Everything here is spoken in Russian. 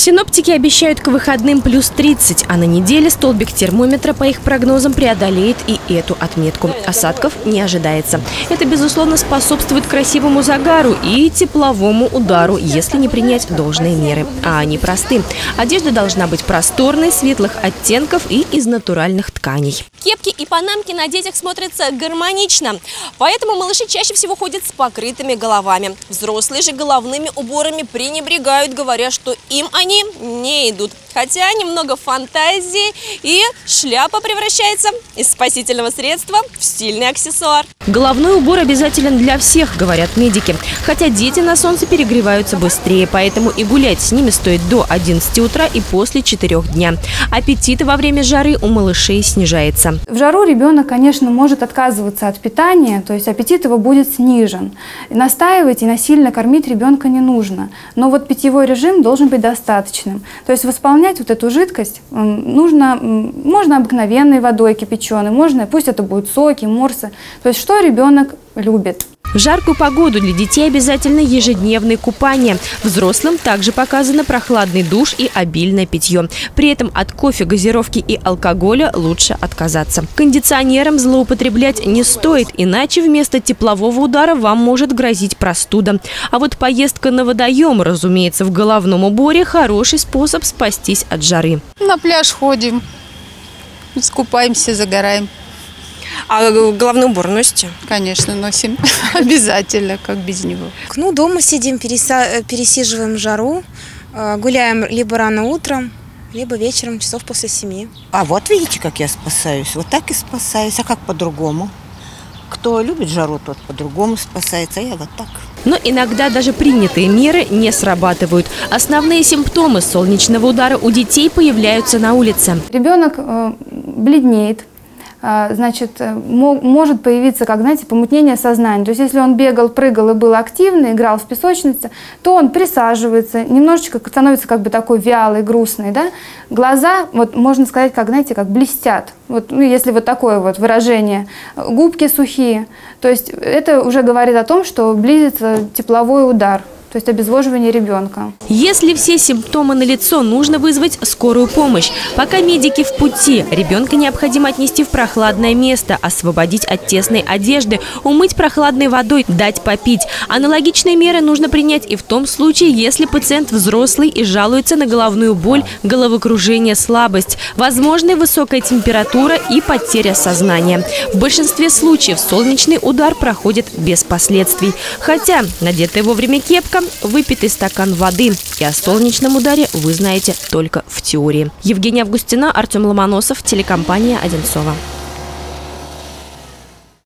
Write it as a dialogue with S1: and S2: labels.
S1: Синоптики обещают к выходным плюс 30, а на неделе столбик термометра, по их прогнозам, преодолеет и эту отметку. Осадков не ожидается. Это, безусловно, способствует красивому загару и тепловому удару, если не принять должные меры. А они просты. Одежда должна быть просторной, светлых оттенков и из натуральных тканей.
S2: Кепки и панамки на детях смотрятся гармонично. Поэтому малыши чаще всего ходят с покрытыми головами. Взрослые же головными уборами пренебрегают, говоря, что им они не идут. Хотя немного фантазии и шляпа превращается из спасительного средства в стильный аксессуар.
S1: Головной убор обязателен для всех, говорят медики. Хотя дети на солнце перегреваются быстрее, поэтому и гулять с ними стоит до 11 утра и после 4 дня. Аппетит во время жары у малышей снижается.
S3: В жару ребенок, конечно, может отказываться от питания, то есть аппетит его будет снижен. Настаивать и насильно кормить ребенка не нужно. Но вот питьевой режим должен быть достаточным. То есть восполнять вот эту жидкость нужно, можно обыкновенной водой кипяченой, можно, пусть это будут соки, морсы. То есть что ребенок любит.
S1: В жаркую погоду для детей обязательно ежедневное купание. Взрослым также показано прохладный душ и обильное питье. При этом от кофе, газировки и алкоголя лучше отказаться. Кондиционером злоупотреблять не стоит, иначе вместо теплового удара вам может грозить простуда. А вот поездка на водоем, разумеется, в головном уборе – хороший способ спастись от жары.
S4: На пляж ходим, скупаемся, загораем.
S2: А головной убор носите?
S4: Конечно, носим. Обязательно, как без него.
S5: Ну, дома сидим, пересиживаем жару, э, гуляем либо рано утром, либо вечером, часов после семи.
S6: А вот видите, как я спасаюсь. Вот так и спасаюсь. А как по-другому? Кто любит жару, тот по-другому спасается, а я вот так.
S1: Но иногда даже принятые меры не срабатывают. Основные симптомы солнечного удара у детей появляются на улице.
S3: Ребенок э, бледнеет, значит, э, может появиться, как, знаете, помутнение сознания. То есть, если он бегал, прыгал и был активный, играл в песочнице, то он присаживается, немножечко становится как бы такой вялый, грустный, да. Глаза, вот можно сказать, как, знаете, как блестят. Вот, ну, если вот такое вот выражение. Губки сухие. То есть, это уже говорит о том, что близится тепловой удар то есть обезвоживание ребенка.
S1: Если все симптомы налицо, нужно вызвать скорую помощь. Пока медики в пути, ребенка необходимо отнести в прохладное место, освободить от тесной одежды, умыть прохладной водой, дать попить. Аналогичные меры нужно принять и в том случае, если пациент взрослый и жалуется на головную боль, головокружение, слабость, возможная высокая температура и потеря сознания. В большинстве случаев солнечный удар проходит без последствий. Хотя надетая вовремя кепка выпитый стакан воды. И о солнечном ударе вы знаете только в теории. Евгения Августина, Артем Ломоносов, телекомпания «Одинцова».